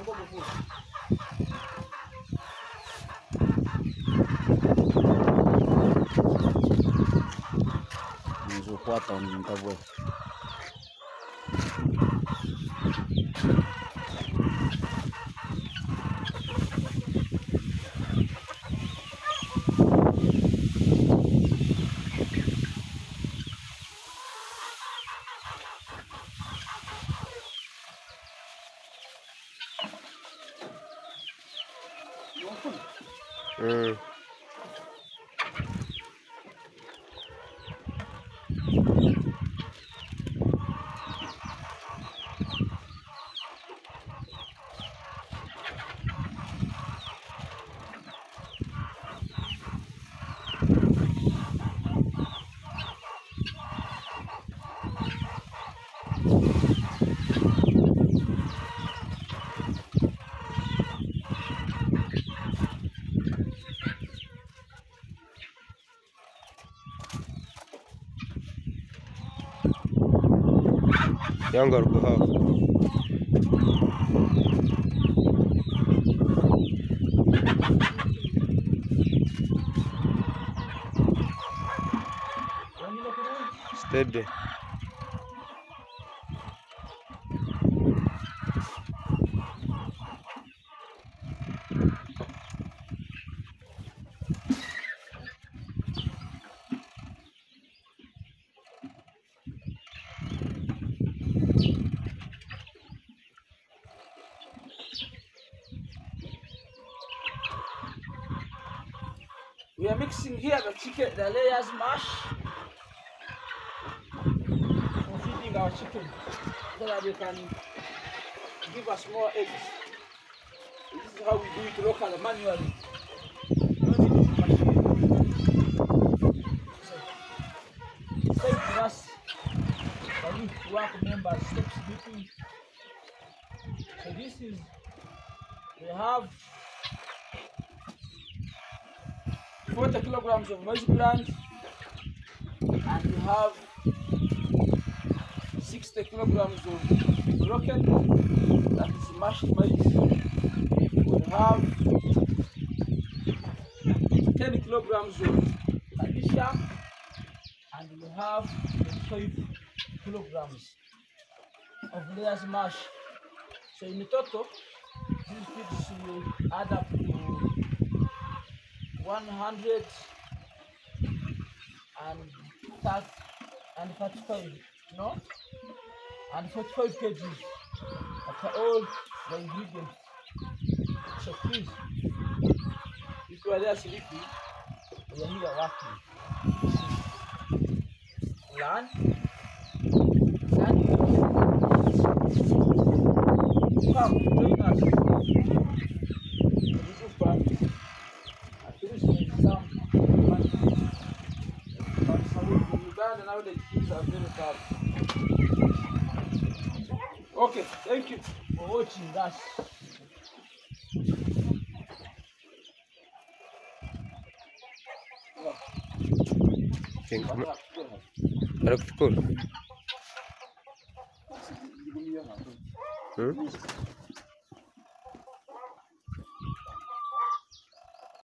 ผมก็บ่พูด你是花东的味。嗯 Yangar kuha. Steady. We are mixing here the chicken, the layers mash for feeding our chicken so that they can give us more eggs. This is how we do it locally, manually. Us, the youth work members, stop sleeping. So this is, we have 40 kilograms of maize bran and you have 60 kilograms of broken that is mashed maize. We have 10 kilograms of anisha and you have 5 kilograms of layers mash. So in total, these feeds will add up to 100 and and 35 no? And 45 kgs. After all the ingredients. So please if you are there sleeping we are here working learn. Learn come join us in Uganda now the kids are very tough. Okay, thank you for watching us. King. Ada kutukul. Hmm?